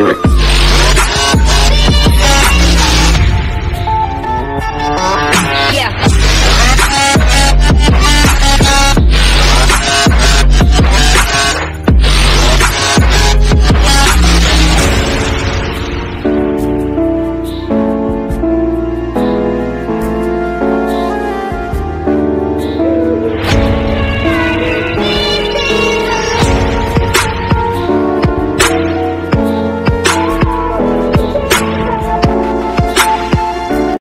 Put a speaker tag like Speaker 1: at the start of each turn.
Speaker 1: Look.